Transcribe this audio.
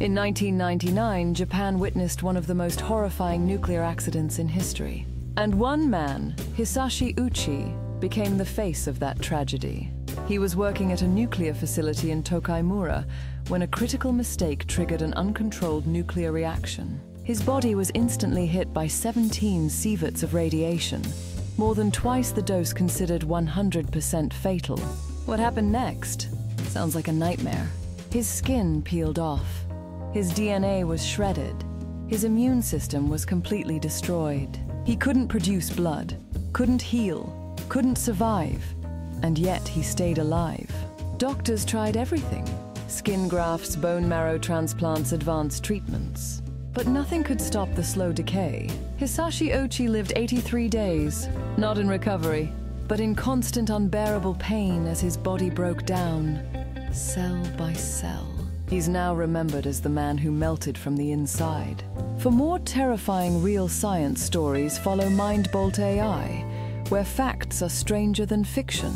In 1999, Japan witnessed one of the most horrifying nuclear accidents in history. And one man, Hisashi Ouchi, became the face of that tragedy. He was working at a nuclear facility in Tokaimura when a critical mistake triggered an uncontrolled nuclear reaction. His body was instantly hit by 17 sieverts of radiation, more than twice the dose considered 100% fatal. What happened next? Sounds like a nightmare. His skin peeled off. His DNA was shredded. His immune system was completely destroyed. He couldn't produce blood, couldn't heal, couldn't survive, and yet he stayed alive. Doctors tried everything skin grafts, bone marrow transplants, advanced treatments. But nothing could stop the slow decay. Hisashi Ouchi lived 83 days, not in recovery, but in constant unbearable pain as his body broke down, cell by cell. He's now remembered as the man who melted from the inside. For more terrifying real science stories, follow MindBolt AI, where facts are stranger than fiction.